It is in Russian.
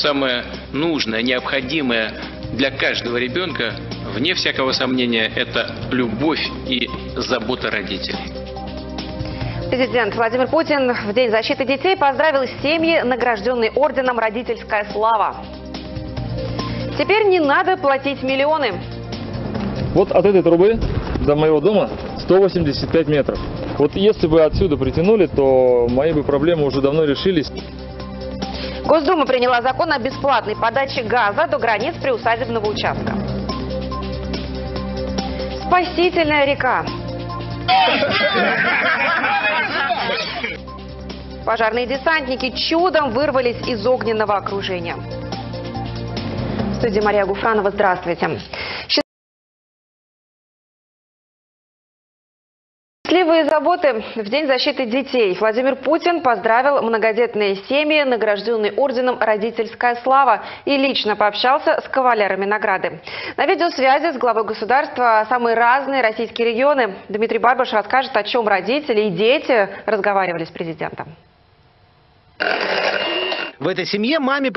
самое нужное, необходимое для каждого ребенка, вне всякого сомнения, это любовь и забота родителей. Президент Владимир Путин в День защиты детей поздравил семьи, награжденные орденом «Родительская слава». Теперь не надо платить миллионы. Вот от этой трубы до моего дома 185 метров. Вот если бы отсюда притянули, то мои бы проблемы уже давно решились. Госдума приняла закон о бесплатной подаче газа до границ приусадебного участка. Спасительная река. Пожарные десантники чудом вырвались из огненного окружения. В студии Мария Гуфранова, здравствуйте. Счастливые заботы в День защиты детей. Владимир Путин поздравил многодетные семьи, награжденные орденом «Родительская слава» и лично пообщался с кавалерами награды. На видеосвязи с главой государства самые разные российские регионы. Дмитрий Барбаш расскажет, о чем родители и дети разговаривали с президентом. В этой семье маме